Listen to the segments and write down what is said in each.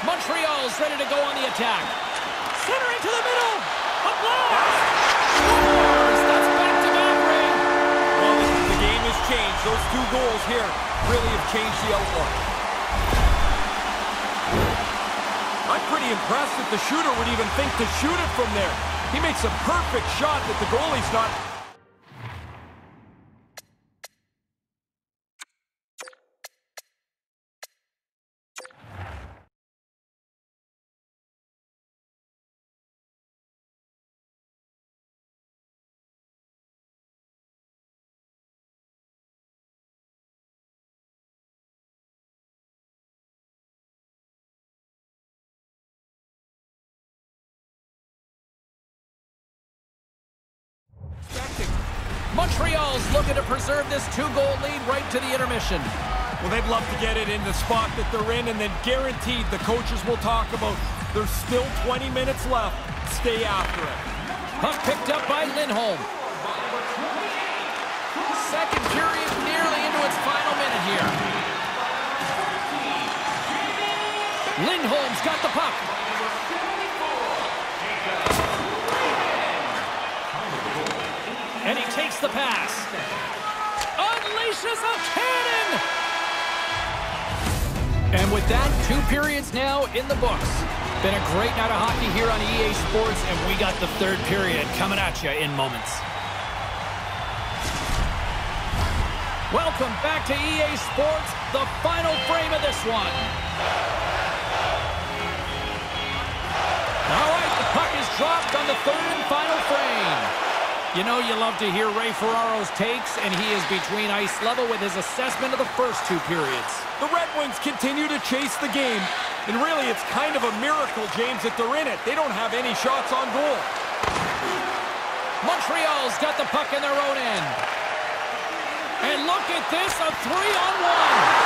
Montreal's ready to go on the attack. Center into the middle. A. Scores. That's back-to-back ring. Well, the game has changed. Those two goals here really have changed the outlook. I'm pretty impressed that the shooter would even think to shoot it from there. He makes a perfect shot that the goalie's not Montreal's looking to preserve this two-goal lead right to the intermission. Well, they'd love to get it in the spot that they're in, and then guaranteed the coaches will talk about there's still 20 minutes left. Stay after it. Puck picked up by Lindholm. Second period nearly into its final minute here. Lindholm's got the puck. And he takes the pass. Unleashes a cannon! And with that, two periods now in the books. Been a great night of hockey here on EA Sports, and we got the third period coming at you in moments. Welcome back to EA Sports, the final frame of this one. All right, the puck is dropped on the third and final frame. You know you love to hear Ray Ferraro's takes, and he is between ice level with his assessment of the first two periods. The Red Wings continue to chase the game, and really it's kind of a miracle, James, that they're in it. They don't have any shots on goal. Montreal's got the puck in their own end. And look at this, a three-on-one.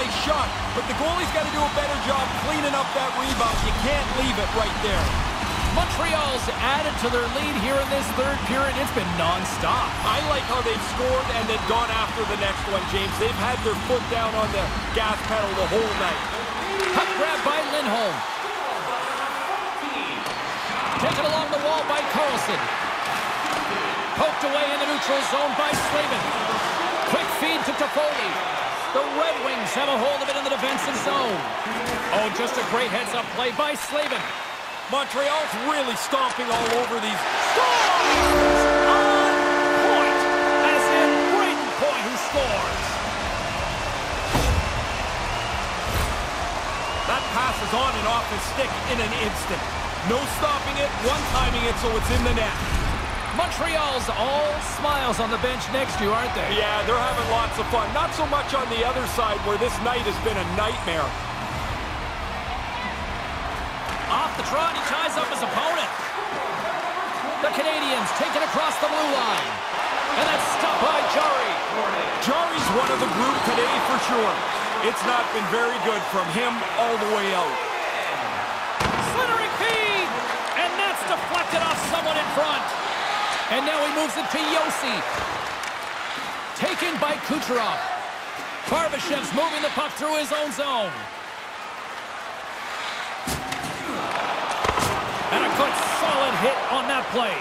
Nice shot. But the goalie's got to do a better job cleaning up that rebound. You can't leave it right there. Montreal's added to their lead here in this third period. It's been nonstop. I like how they've scored and then gone after the next one, James. They've had their foot down on the gas pedal the whole night. Cut grab by Lindholm. Taken along the wall by Carlson. Poked away in the neutral zone by Slavin. Quick feed to Toffoli. The Red Wings have a hold of it in the defensive zone. Oh, just a great heads-up play by Slavin. Montreal's really stomping all over these. Scores! On point! As in Brayden Point who scores. That pass is on and off his stick in an instant. No stopping it, one-timing it so it's in the net. Montreal's all smiles on the bench next to you, aren't they? Yeah, they're having lots of fun. Not so much on the other side where this night has been a nightmare. Off the trot, he ties up his opponent. The Canadiens take it across the blue line. And that's stopped by Jarry. Jarry's one of the group today for sure. It's not been very good from him all the way out. Slithering feed! And that's deflected off someone in front. And now he moves it to Yossi. Taken by Kucherov. Barbashev's moving the puck through his own zone. And a good solid hit on that play.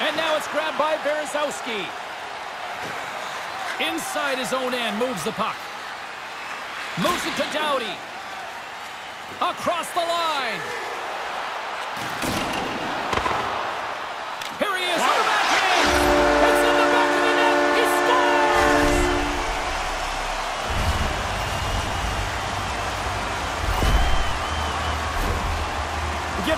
And now it's grabbed by Berezowski. Inside his own end, moves the puck. Moves it to Dowdy. Across the line.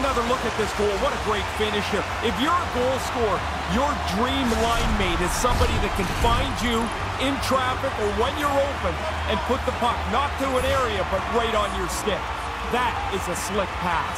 Another look at this goal. What a great finish here. If you're a goal scorer, your dream line mate is somebody that can find you in traffic or when you're open and put the puck not to an area, but right on your stick. That is a slick pass.